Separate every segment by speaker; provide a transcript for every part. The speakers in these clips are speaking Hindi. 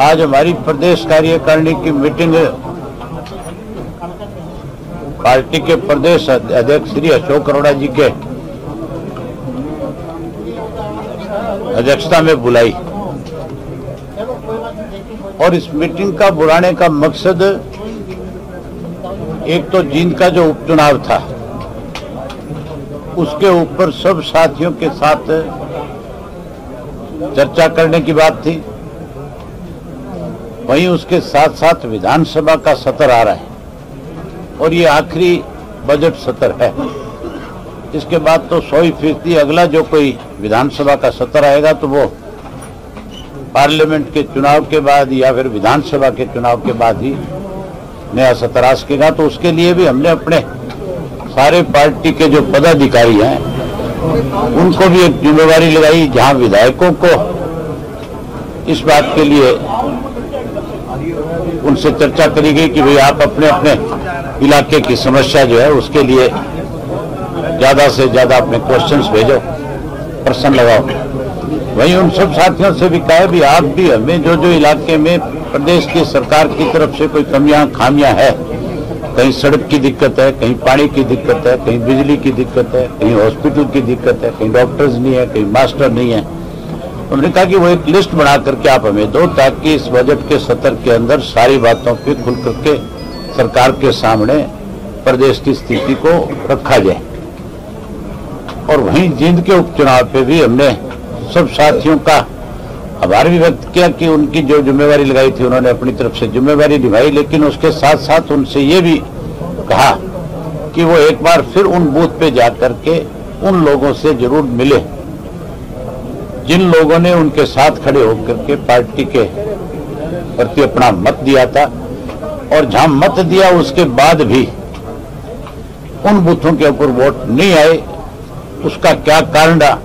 Speaker 1: आज हमारी प्रदेश कार्यकारिणी की मीटिंग पार्टी के प्रदेश अध्यक्ष श्री अशोक अरोड़ा जी के। अध्यक्षता में बुलाई। और इस मीटिंग का बुलाने का मकसद, एक तो जींद का जो उपचुनाव था, उसके ऊपर सब साथियों के साथ चर्चा करने की बात थी। वहीं उसके साथ साथ विधानसभा का सत्र आ रहा है। और ये आखिरी बजट सत्र है। इसके बाद तो सौ फ़ीसदी अगला जो कोई विधानसभा का सत्र आएगा तो वो पार्लियामेंट के चुनाव के बाद या फिर विधानसभा के चुनाव के बाद ही नया सत्र आ सकेगा तो उसके लिए भी हमने अपने सारे पार्टी के जो पदाधिकारी हैं, उनको भी एक जिम्मेवारी लगाई, जहाँ विधायकों को इस बात के लिए उनसे चर्चा करी गई कि भाई आप अपने अपने इलाके की समस्या जो है उसके लिए ज़्यादा से ज़्यादा अपने क्वेश्चंस भेजो, प्रश्न लगाओ। वहीं उन सब साथियों से भी कहा भी आप भी हमें जो जो इलाके में प्रदेश की सरकार की तरफ़ से कोई कमियाँ, खामियाँ है, कहीं सड़क की दिक्कत है, कहीं पानी की दिक्कत है, कहीं बिजली की दिक्कत है, कहीं हॉस्पिटल की दिक्कत है, कहीं डॉक्टर्स नहीं है, कहीं मास्टर नहीं है उन्होंने कहा कि वो एक लिस्ट बना करके आप हमें दो ताकि इस बजट के सत्र के अंदर सारी बातों पे खुल करके सरकार के सामने प्रदेश की स्थिति को रखा जाए। और वहीं जींद के उपचुनाव पे भी हमने सब साथियों का आभार भी व्यक्त किया कि उनकी जो जिम्मेवारी लगाई थी, उन्होंने अपनी तरफ़ से जिम्मेवारी निभाई, लेकिन उसके साथ साथ उनसे ये भी कहा कि वो एक बार फिर उन बूथ पे जाकर के उन लोगों से ज़रूर मिले। जिन लोगों ने उनके साथ खड़े होकर के पार्टी के प्रति अपना मत दिया था और जहाँ मत दिया उसके बाद भी उन बूथों के ऊपर वोट नहीं आए, उसका क्या कारण रहा?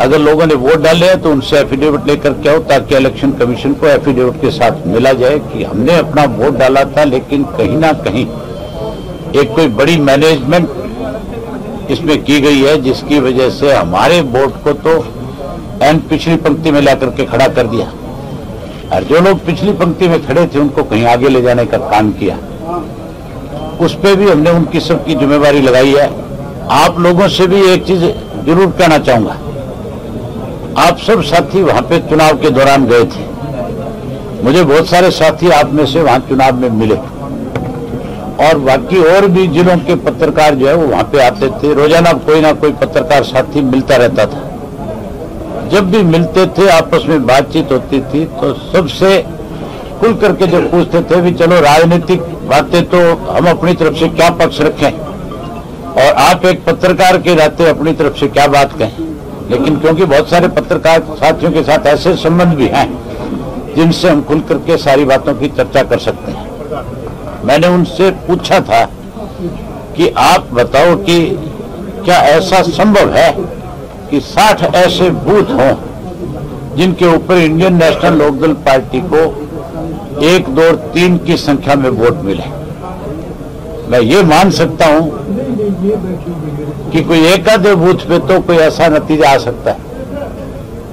Speaker 1: अगर लोगों ने वोट डाले हैं तो उनसे एफिडेविट लेकर के आओ ताकि इलेक्शन कमीशन को एफिडेविट के साथ मिला जाए कि हमने अपना वोट डाला था, लेकिन कहीं ना कहीं एक कोई बड़ी मैनेजमेंट इसमें की गई है, जिसकी वजह से हमारे वोट को तो एन पिछली पंक्ति में ला करके खड़ा कर दिया। और जो लोग पिछली पंक्ति में खड़े थे, उनको कहीं आगे ले जाने का काम किया। उस पर भी हमने उनकी सबकी जिम्मेवारी लगाई है। आप लोगों से भी एक चीज़ ज़रूर कहना चाहूँगा। आप सब साथी वहाँ पे चुनाव के दौरान गए थे। मुझे बहुत सारे साथी आप में से वहाँ चुनाव में मिले। और बाकी और भी जिलों के पत्रकार जो है, वो वहाँ पे आते थे। रोज़ाना कोई ना कोई पत्रकार साथी मिलता रहता था। जब भी मिलते थे, आपस में बातचीत होती थी तो सबसे खुल करके जो पूछते थे भी, चलो, राजनीतिक बातें तो हम अपनी तरफ़ से क्या पक्ष रखें? और आप एक पत्रकार के नाते अपनी तरफ़ से क्या बात कहें? लेकिन क्योंकि बहुत सारे पत्रकार साथियों के साथ ऐसे संबंध भी हैं, जिनसे हम खुल करके सारी बातों की चर्चा कर सकते हैं। मैंने उनसे पूछा था कि, आप बताओ कि क्या ऐसा संभव है कि 60 ऐसे बूथ हों जिनके ऊपर इंडियन नेशनल लोकदल पार्टी को एक, दो तीन की संख्या में वोट मिले। मैं ये मान सकता हूँ कि कोई एक आधे बूथ पे तो कोई ऐसा नतीजा आ सकता है।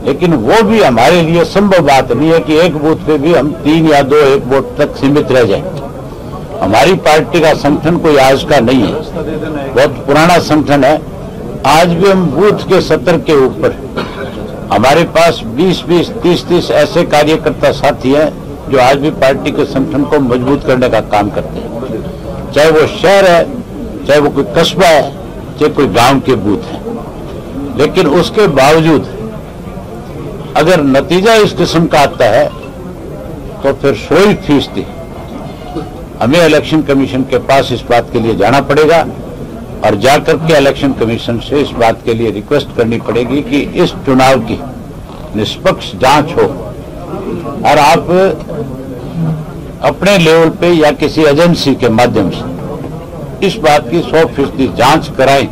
Speaker 1: लेकिन वो भी हमारे लिए संभव बात नहीं है कि एक बूथ पे भी हम तीन या दो एक वोट तक सीमित रह जाए। हमारी पार्टी का संगठन कोई आज का नहीं है। बहुत पुराना संगठन है। आज भी हम बूथ के सत्र के ऊपर हमारे पास 20-20, 30-30 ऐसे कार्यकर्ता साथी हैं जो आज भी पार्टी के संगठन को मज़बूत करने का काम करते हैं। चाहे वो शहर है चाहे वो कोई कस्बा है चाहे कोई गाँव के बूथ है। लेकिन उसके बावजूद अगर नतीजा इस किस्म का आता है तो फिर सोई फ़ीसदी हमें इलेक्शन कमीशन के पास इस बात के लिए जाना पड़ेगा और जाकर के इलेक्शन कमीशन से इस बात के लिए रिक्वेस्ट करनी पड़ेगी कि इस चुनाव की निष्पक्ष जाँच हो। और आप अपने लेवल पे या किसी एजेंसी के माध्यम से इस बात की सौ फ़ीसदी जाँच कराएँ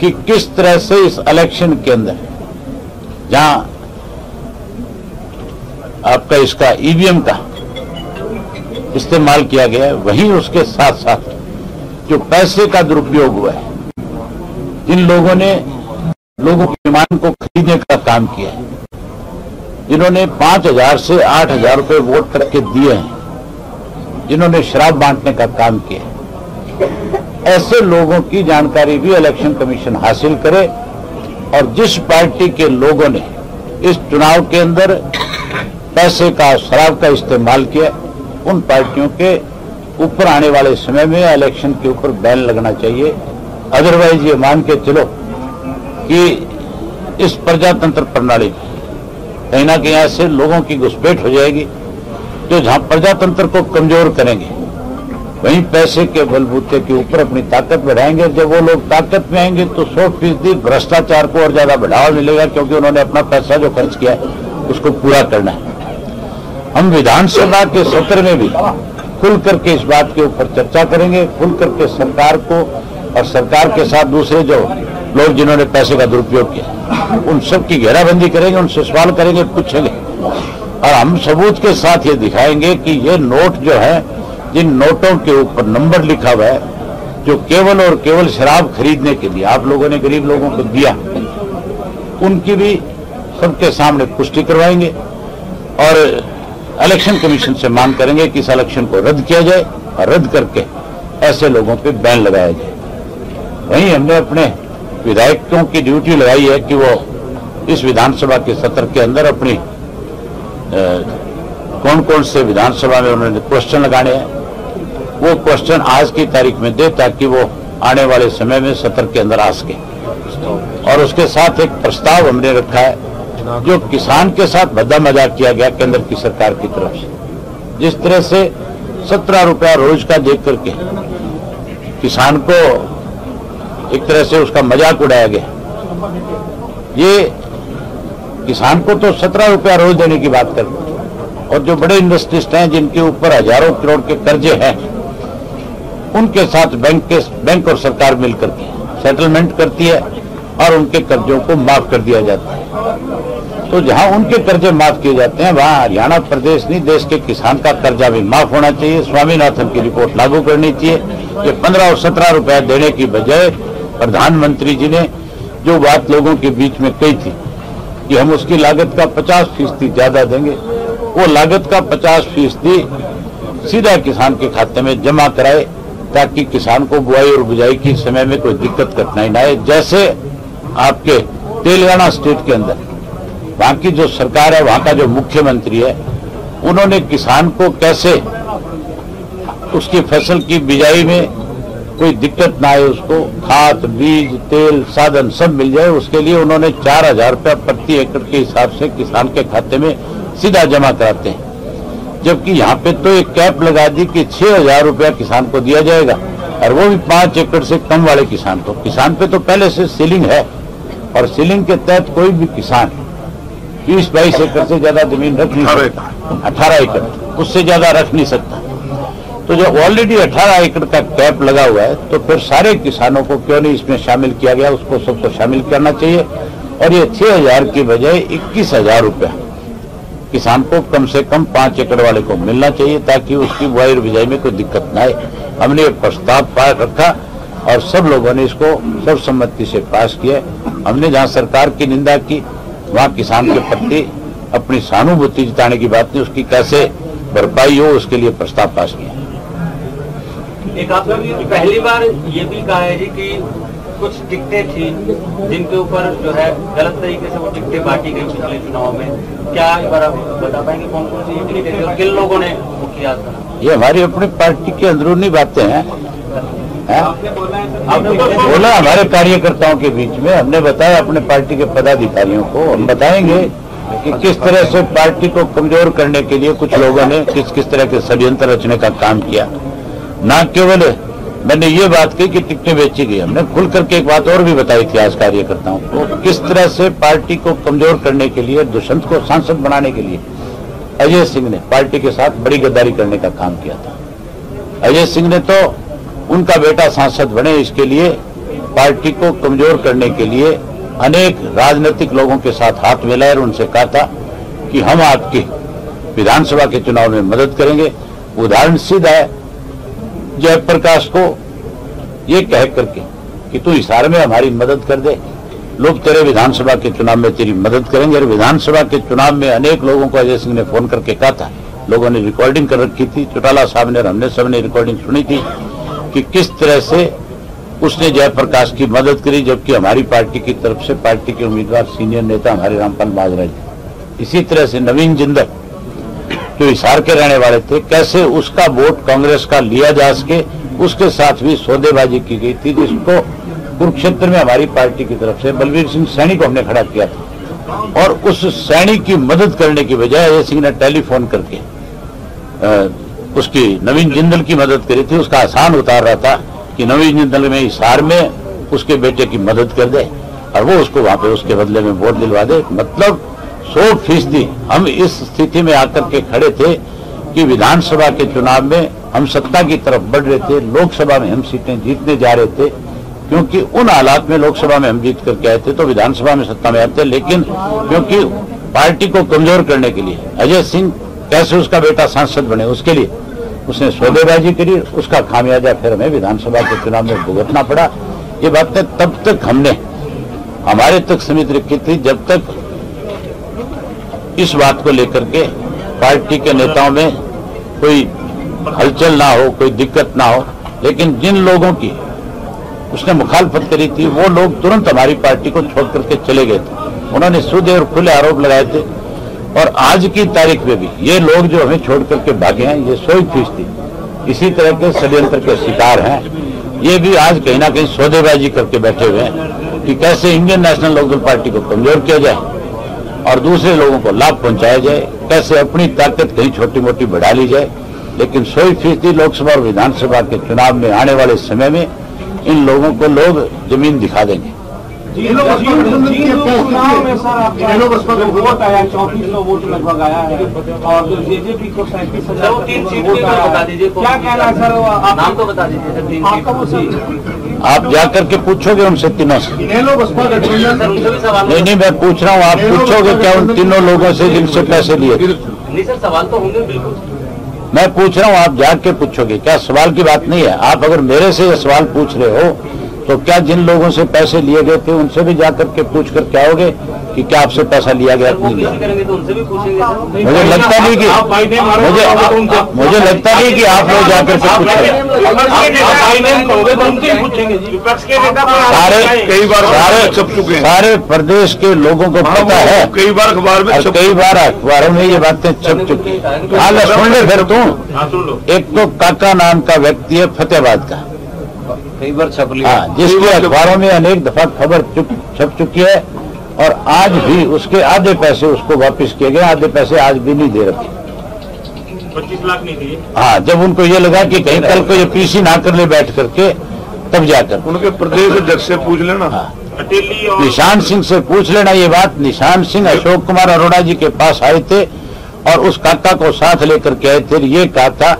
Speaker 1: कि किस तरह से इस इलेक्शन के अंदर जहाँ आपका इसका ईवीएम का इस्तेमाल किया गया वहीं उसके साथ साथ जो पैसे का दुरुपयोग हुआ है, जिन लोगों ने लोगों के ईमान को खरीदने का काम किया है, जिन्होंने पाँच हज़ार से आठ हज़ार रुपये वोट करके दिए हैं, जिन्होंने शराब बांटने का काम किया है, ऐसे लोगों की जानकारी भी इलेक्शन कमीशन हासिल करे और जिस पार्टी के लोगों ने इस चुनाव के अंदर पैसे का, शराब का इस्तेमाल किया, उन पार्टियों के ऊपर आने वाले समय में इलेक्शन के ऊपर बैन लगना चाहिए। अदरवाइज़ ये मान के चलो कि इस प्रजातंत्र प्रणाली कहीं ना कहीं ऐसे लोगों की घुसपैठ हो जाएगी। जो जहाँ प्रजातंत्र को कमज़ोर करेंगे, वहीं पैसे के बलबूते के ऊपर अपनी ताकत बढ़ाएँगे। जब वो लोग ताकत में आएँगे तो सौ फ़ीसदी भ्रष्टाचार को और ज़्यादा बढ़ावा मिलेगा, क्योंकि उन्होंने अपना पैसा जो खर्च किया है, उसको पूरा करना है। हम विधानसभा के सत्र में भी खुल करके इस बात के ऊपर चर्चा करेंगे, खुल करके सरकार को और सरकार के साथ दूसरे जो लोग जिन्होंने पैसे का दुरुपयोग किया, उन सब की घेराबंदी करेंगे, उनसे सवाल करेंगे, पूछेंगे। और हम सबूत के साथ ये दिखाएँगे कि ये नोट जो है, जिन नोटों के ऊपर नंबर लिखा हुआ है, जो केवल और केवल शराब खरीदने के लिए आप लोगों ने गरीब लोगों को दिया, उनकी भी सबके सामने पुष्टि करवाएँगे। और इलेक्शन कमीशन से मांग करेंगे कि इस इलेक्शन को रद्द किया जाए और रद्द करके ऐसे लोगों पे बैन लगाया जाए। वहीं हमने अपने विधायकों की ड्यूटी लगाई है कि वो इस विधानसभा के सत्र के अंदर अपनी कौन कौन से विधानसभा में उन्होंने क्वेश्चन लगाने हैं, वो क्वेश्चन आज की तारीख में दे ताकि वो आने वाले समय में सत्र के अंदर आ सके। और उसके साथ एक प्रस्ताव हमने रखा है जो किसान के साथ भद्दा मज़ाक किया गया केंद्र की सरकार की तरफ़ से। जिस तरह से सत्रह रुपया रोज का देख करके किसान को एक तरह से उसका मज़ाक उड़ाया गया। ये किसान को तो सत्रह रुपया रोज देने की बात कर और जो बड़े इंडस्ट्रिस्ट हैं, जिनके ऊपर हज़ारों करोड़ के कर्जे हैं, उनके साथ बैंक के, बैंक और सरकार मिलकर के सेटलमेंट करती है। और उनके कर्जों को माफ़ कर दिया जाता है। तो जहाँ उनके कर्जे माफ़ किए जाते हैं, वहाँ हरियाणा प्रदेश नहीं, देश के किसान का कर्जा भी माफ़ होना चाहिए। स्वामीनाथन की रिपोर्ट लागू करनी चाहिए कि पंद्रह और सत्रह रुपया देने की बजाय प्रधानमंत्री जी ने जो बात लोगों के बीच में कही थी कि हम उसकी लागत का पचास फ़ीसदी ज़्यादा देंगे, वो लागत का पचास फ़ीसदी सीधा किसान के खाते में जमा कराए ताकि किसान को बुआई और बुझाई के समय में कोई दिक्कत कठिनाई ना आए। जैसे आपके तेलंगाना स्टेट के अंदर। वहाँ की जो सरकार है, वहाँ का जो मुख्यमंत्री है, उन्होंने किसान को कैसे उसकी फ़सल की बिजाई में कोई दिक्कत ना आए, उसको खाद, बीज, तेल, साधन सब मिल जाए, उसके लिए उन्होंने चार हज़ार रुपया प्रति एकड़ के हिसाब से किसान के खाते में सीधा जमा कराते हैं। जबकि यहाँ पे तो एक कैप लगा दी कि छह हज़ार रुपया किसान को दिया जाएगा, और वो भी पाँच एकड़ से कम वाले किसान को। किसान पे तो पहले से सीलिंग है और सीलिंग के तहत कोई भी किसान बीस बाईस एकड़ से ज़्यादा ज़मीन रख नहीं सकता। अठारह एकड़। उससे ज़्यादा रख नहीं सकता। तो जब ऑलरेडी 18 एकड़ का कैप लगा हुआ है तो फिर सारे किसानों को क्यों नहीं इसमें शामिल किया गया? उसको सबको शामिल करना चाहिए। और ये छह हज़ार की बजाय इक्कीस हज़ार रुपया किसान को कम से कम पाँच एकड़ वाले को मिलना चाहिए ताकि उसकी बुआई और बिजाई में कोई दिक्कत ना आए। हमने ये प्रस्ताव पास रखा और सब लोगों ने इसको सर्वसम्मति से पास किया। हमने जहाँ सरकार की निंदा की वहाँ किसान के प्रति अपनी सहानुभूति जताने की बात नहीं उसकी कैसे भरपाई हो उसके लिए प्रस्ताव पास किया।
Speaker 2: एक आपने पहली बार ये भी कहा है जी कि कुछ टिकटें थी जिनके ऊपर जो है गलत तरीके से वो टिकटें बांटी गई पिछले चुनाव में। क्या एक बार आप बता पाएँगे कौन कौन सी टिकटें थी और किन लोगों ने वो किया था?
Speaker 1: ये हमारी अपनी पार्टी की अंदरूनी बातें हैं। हैं?
Speaker 2: आपने
Speaker 1: बोला हमारे कार्यकर्ताओं के बीच में हमने बताया अपने पार्टी के पदाधिकारियों को हम बताएँगे कि किस तरह से पार्टी को कमज़ोर करने के लिए कुछ लोगों ने किस किस तरह के षड्यंत्र रचने का काम किया न केवल मैंने ये बात कही कि टिकटें बेची गई हमने खुल करके एक बात और भी बताई थी आज कार्यकर्ताओं को किस तरह से पार्टी को कमज़ोर करने के लिए दुष्यंत को सांसद बनाने के लिए अजय सिंह ने पार्टी के साथ बड़ी गद्दारी करने का काम किया था अजय सिंह ने तो उनका बेटा सांसद बने इसके लिए, पार्टी को कमज़ोर करने के लिए अनेक राजनीतिक लोगों के साथ हाथ मिलाए और उनसे कहा था कि हम आपकी विधानसभा के चुनाव में मदद करेंगे। उदाहरण सीधा है, जयप्रकाश को ये कह करके कि तू इशारे में हमारी मदद कर दे। लोग तेरे विधानसभा के चुनाव में तेरी मदद करेंगे। और विधानसभा के चुनाव में अनेक लोगों को अजय सिंह ने फ़ोन करके कहा था। लोगों ने रिकॉर्डिंग कर रखी थी। चौटाला साहब ने हमने सबने रिकॉर्डिंग सुनी थी। कि किस तरह से उसने जयप्रकाश की मदद करी, जबकि हमारी पार्टी की तरफ़ से पार्टी के उम्मीदवार सीनियर नेता हमारे रामपाल माजरा जी। इसी तरह से नवीन जिंदल, जो हिसार के रहने वाले थे, कैसे उसका वोट कांग्रेस का लिया जा सके, उसके साथ भी सौदेबाजी की गई थी, जिसको कुरुक्षेत्र में हमारी पार्टी की तरफ़ से बलवीर सिंह सैनी को हमने खड़ा किया था। और उस सैनी की मदद करने की बजाय, अजय सिंह ने टेलीफोन करके उसकी नवीन जिंदल की मदद करी थी, उसका आसान उतार रहा था कि नवीन जिंदल में हिसार में उसके बेटे की मदद कर दे और वो उसको वहाँ पे उसके बदले में वोट दिलवा दे। मतलब सौ फ़ीसदी हम इस स्थिति में आकर के खड़े थे कि विधानसभा के चुनाव में हम सत्ता की तरफ़ बढ़ रहे थे, लोकसभा में हम सीटें जीतने जा रहे थे, क्योंकि उन हालात में लोकसभा में हम जीत करके आए थे तो विधानसभा में सत्ता में आते लेकिन क्योंकि पार्टी को कमज़ोर करने के लिए अजय सिंह कैसे उसका बेटा सांसद बने, उसके लिए। उसने सौदेबाजी करी, उसका खामियाजा फिर हमें विधानसभा के चुनाव में भुगतना पड़ा। ये बातें तब तक हमने, हमारे तक सीमित रखी थी, जब तक इस बात को लेकर के पार्टी के नेताओं में कोई हलचल ना हो, कोई दिक्कत ना हो। लेकिन जिन लोगों की उसने मुखालफत करी थी, वो लोग तुरंत हमारी पार्टी को छोड़ करके चले गए थे। उन्होंने सीधे और खुले आरोप लगाए थे और आज की तारीख में भी। ये लोग जो हमें छोड़ करके भागे हैं, ये सौ फ़ीसदी। इसी तरह के षड्यंत्र के शिकार हैं। ये भी आज कहीं ना कहीं सौदेबाजी करके बैठे हुए हैं कि कैसे इंडियन नेशनल लोकदल पार्टी को कमज़ोर किया जाए और दूसरे लोगों को लाभ पहुँचाया जाए, कैसे अपनी ताकत कहीं छोटी मोटी बढ़ा ली जाए। लेकिन सौ फ़ीसदी लोकसभा और विधानसभा के चुनाव में आने वाले समय में इन लोगों को लोग ज़मीन दिखा देंगे।
Speaker 3: जिलो चुनाव में सर आपका वोट आया चौंतीस सौ वोट लगभग आया है। और जो जेजेपी को सैंतीस हज़ार
Speaker 2: तीन सीट
Speaker 3: वोट
Speaker 2: की
Speaker 3: आया
Speaker 2: बता दीजिए
Speaker 3: क्या कहना है सर आप-
Speaker 2: नाम तो बता दीजिए
Speaker 3: आपका वो
Speaker 1: आप जाकर के पूछोगे उनसे तीनों से। नहीं नहीं मैं पूछ रहा हूँ आप पूछोगे क्या उन तीनों लोगों से जिनसे पैसे लिए?
Speaker 2: नहीं सर सवाल तो होंगे बिल्कुल।
Speaker 1: मैं पूछ रहा हूँ आप जाके पूछोगे। क्या सवाल की बात नहीं है? आप अगर मेरे से ये सवाल पूछ रहे हो तो क्या जिन लोगों से पैसे लिए गए थे उनसे भी जाकर के पूछ कर क्या होगे कि क्या आपसे पैसा लिया गया?
Speaker 2: वो
Speaker 1: नहीं लिया
Speaker 2: करेंगे तो उनसे भी पूछेंगे। सर
Speaker 1: मुझे लगता नहीं कि मुझे
Speaker 3: तो
Speaker 1: मुझे लगता नहीं कि आप लोग जाकर के पूछोगे।
Speaker 3: तो
Speaker 1: सारे
Speaker 4: कई बार
Speaker 1: सारे
Speaker 4: छप चुके हैं।
Speaker 1: सारे प्रदेश के लोगों को
Speaker 4: हाँ,
Speaker 1: पता है।
Speaker 4: कई बार अखबार में
Speaker 1: कई बार अखबारों में ये बातें छप चुकी हैं। हाँ सुन ले फिर तू।
Speaker 3: हाँ, सुन लो।
Speaker 1: एक तो काका नाम का व्यक्ति है फतेहाबाद का।
Speaker 2: कई बार छप
Speaker 1: हाँ जिसकी अखबारों में अनेक दफ़ा खबर छप चुकी है और आज भी उसके आधे पैसे उसको वापस किए गए आधे पैसे आज भी नहीं दे रखे।
Speaker 3: पच्चीस लाख नहीं दिए।
Speaker 1: हाँ जब उनको ये लगा कि कहीं कल को ये पीसी ना कर ले बैठ करके तब जाकर।
Speaker 4: उनके प्रदेश अध्यक्ष से पूछ लेना।
Speaker 1: हाँ।
Speaker 3: और
Speaker 1: निशान सिंह से पूछ लेना ये बात। निशान सिंह अशोक कुमार अरोड़ा जी के पास आए थे और उस काका को साथ लेकर के आए थे। ये था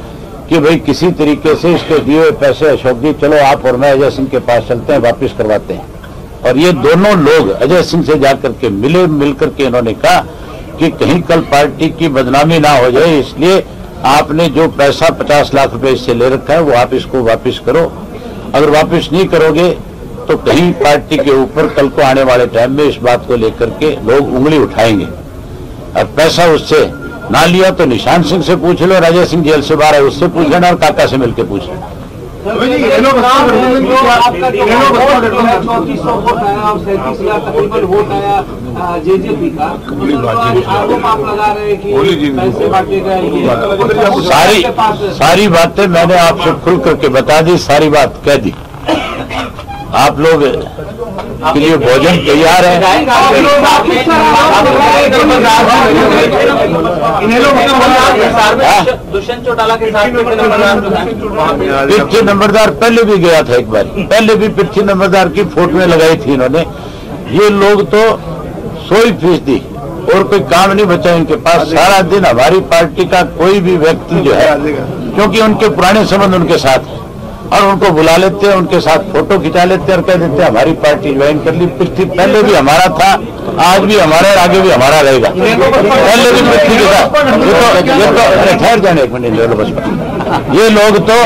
Speaker 1: कि भाई किसी तरीके से इसके दिए हुए पैसे अशोक जी, चलो आप और मैं अजय सिंह के पास चलते हैं, वापिस करवाते हैं। और ये दोनों लोग अजय सिंह से जाकर के मिले, मिलकर के इन्होंने कहा कि कहीं कल पार्टी की बदनामी ना हो जाए, इसलिए आपने जो पैसा पचास लाख रुपए इससे ले रखा है, वो आप इसको वापिस करो। अगर वापिस नहीं करोगे तो कहीं पार्टी के ऊपर कल को आने वाले टाइम में इस बात को लेकर के लोग उंगली उठाएँगे। और पैसा उससे ना लिया तो निशान सिंह से पूछ लो राजा सिंह जेल से बाहर है, उससे पूछ लेना और काका से मिलकर पूछ लेना। सारी सारी बातें मैंने आपसे खुल करके बता दी, सारी बात कह दी। आप लोग के लिए भोजन तैयार है।
Speaker 2: में नंबरदार
Speaker 1: पहले भी गया था एक बार। पहले भी पिरछी नंबरदार की फोटोएँ लगाई थी इन्होंने। ये लोग तो सोई फ़ीसदी। और कोई काम नहीं बचा इनके पास। सारा दिन हमारी पार्टी का कोई भी व्यक्ति जो है, क्योंकि उनके पुराने संबंध उनके साथ है। और उनको बुला लेते हैं, उनके साथ फ़ोटो खिंचा लेते हैं और कह देते हैं, हमारी पार्टी ज्वाइन कर ली। पृथ्वी पहले भी हमारा था, आज भी हमारा और आगे भी हमारा रहेगा। पहले भी पृथ्वी के साथ ये तो तो ठहर जाने एक मिनट बस ये लोग तो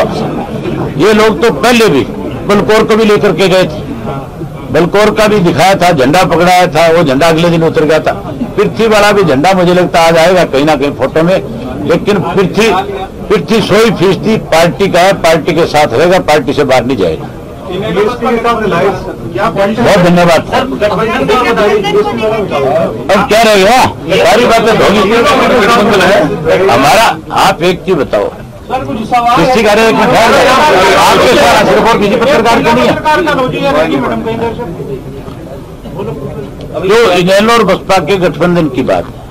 Speaker 1: ये लोग तो पहले भी बलकोर को भी लेकर के गए थे। बलकोर का भी दिखाया था, झंडा पकड़ाया था, वो झंडा अगले दिन उतर गया था। पृथ्वी वाला भी झंडा, मुझे लगता आज आएगा कहीं ना कहीं फ़ोटो में। लेकिन पृथ्वी पृथ्वी सौ ही फ़ीसदी पार्टी का है पार्टी के साथ रहेगा पार्टी से बाहर नहीं जाएगा। बहुत धन्यवाद। अब क्या रह गया सारी बातें होगी हमारा आप एक चीज़ बताओ।
Speaker 3: सर कुछ सवाल
Speaker 1: किसी का एक ठहर। आपके साथ सिर्फ़ और किसी पत्रकार के नहीं है।
Speaker 3: है।
Speaker 1: जो इनेलो और बसपा के गठबंधन की बात है।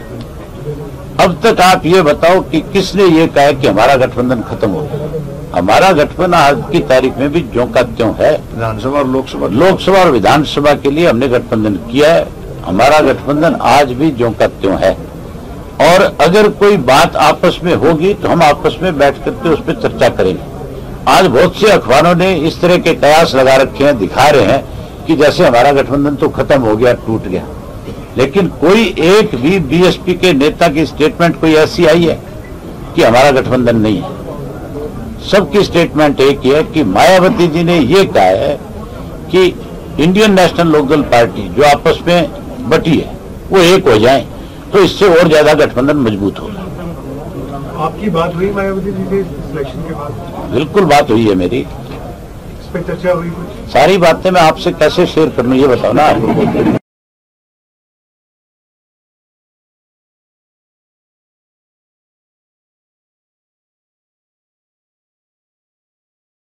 Speaker 1: अब तक आप ये बताओ कि किसने ये कहा कि हमारा गठबंधन खत्म हो गया? हमारा गठबंधन आज की तारीख में भी ज्यों का त्यों है।
Speaker 4: विधानसभा और लोकसभा।
Speaker 1: लोकसभा और विधानसभा के लिए हमने गठबंधन किया है। हमारा गठबंधन आज भी ज्यों का त्यों है। और अगर कोई बात आपस में होगी तो हम आपस में बैठ करके उस पर चर्चा करेंगे। आज बहुत से अखबारों ने इस तरह के कयास लगा रखे हैं दिखा रहे हैं कि जैसे हमारा गठबंधन तो खत्म हो गया टूट गया। लेकिन कोई एक भी बीएसपी के नेता की स्टेटमेंट कोई ऐसी आई है कि हमारा गठबंधन नहीं है? सबकी स्टेटमेंट एक ही है कि मायावती जी ने ये कहा है कि इंडियन नेशनल लोकदल पार्टी जो आपस में बटी है वो एक हो जाए तो इससे और ज़्यादा गठबंधन मज़बूत होगा।
Speaker 5: आपकी बात हुई मायावती जी से सिलेक्शन के बाद?
Speaker 1: बिल्कुल बात हुई है मेरी।
Speaker 5: इस चर्चा हुई
Speaker 1: सारी बातें मैं आपसे कैसे शेयर कर ये बताओ ना।